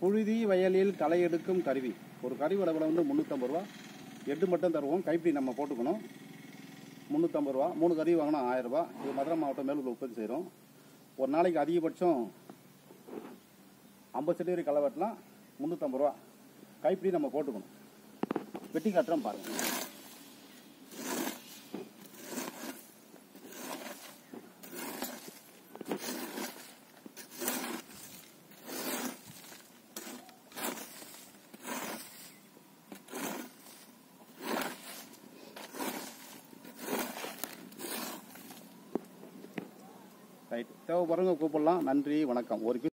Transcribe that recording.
புழுதி வயலில் களை எடுக்கும் கருவி. ஒரு கருவி விலை வந்து முந்நூற்றம்பது ரூபா. எட்டு மட்டும் தருவோம். கைப்பிடி நம்ம போட்டுக்கணும். முந்நூற்றம்பது ரூபா. மூணு கருவி வாங்கினா ஆயிரம் இது மதுரை மாவட்டம் மேலூர் உற்பத்தி செய்கிறோம் ஒரு நாளைக்கு அதிகபட்சம் ஐம்பது செடி வரை களை வெட்டினா முந்நூற்றம்பது ரூபா. கைப்பிடி நம்ம போட்டுக்கணும். வெட்டி காட்டுறோம் பாருங்கள் ரைட் தேவைப்படுறவங்க கூப்பிடலாம். நன்றி வணக்கம். ஒரு